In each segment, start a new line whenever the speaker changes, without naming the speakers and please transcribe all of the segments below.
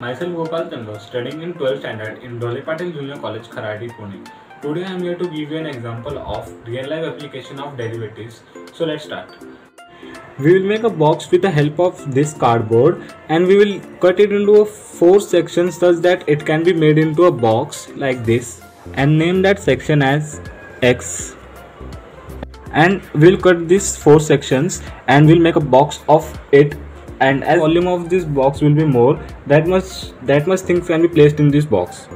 Myself Gopal Chandra, studying in 12th standard in Dhole Patil Junior College, Kharadi, Pune. Today I am here to give you an example of real-life application of derivatives. So let's start. We will make a box with the help of this cardboard and we will cut it into four sections such that it can be made into a box like this and name that section as X and we'll cut these four sections and we'll make a box of it and as volume of this box will be more. That much that much things can be placed in this box.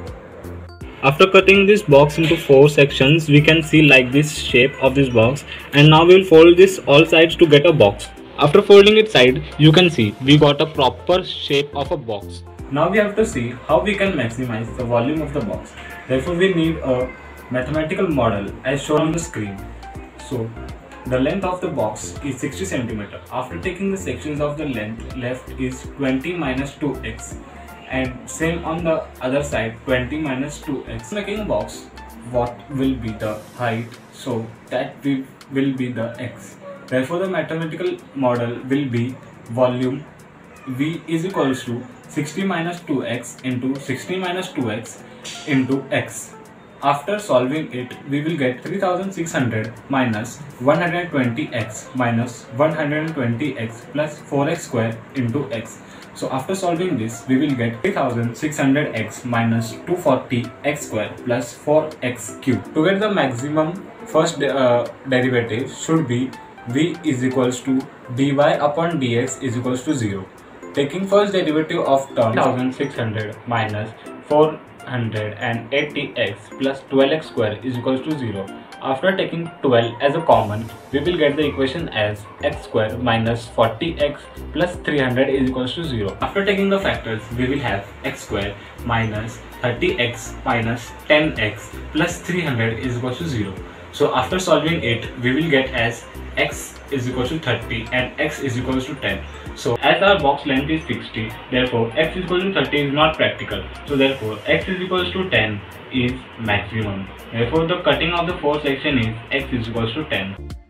After cutting this box into four sections we can see like this shape of this box. And now we will fold this all sides to get a box. After folding it side you can see we got a proper shape of a box. Now we have to see how we can maximize the volume of the box. Therefore we need a mathematical model as shown on the screen. So the length of the box is 60 cm. After taking the sections of the length, left is 20 minus 2x and same on the other side 20 minus 2x. Making a box, what will be the height? So that will be the x. Therefore the mathematical model will be volume v is equals to 60 minus 2x into 60 minus 2x into x. After solving it, we will get 3600 minus 120x minus 120x plus 4x square into x. So after solving this, we will get 3600x minus 240x square plus 4x cube. To get the maximum first de uh, derivative should be v is equals to dy upon dx is equals to 0. Taking first derivative of term 3600 minus 4 180x plus 12x square is equals to 0. After taking 12 as a common, we will get the equation as x square minus 40x plus 300 is equals to 0. After taking the factors, we will have x square minus 30x minus 10x plus 300 is equals to 0. So after solving it, we will get as x is equal to 30 and x is equal to 10. So as our box length is 60, therefore x is equal to 30 is not practical. So therefore x is equal to 10 is maximum. Therefore the cutting of the fourth section is x is equal to 10.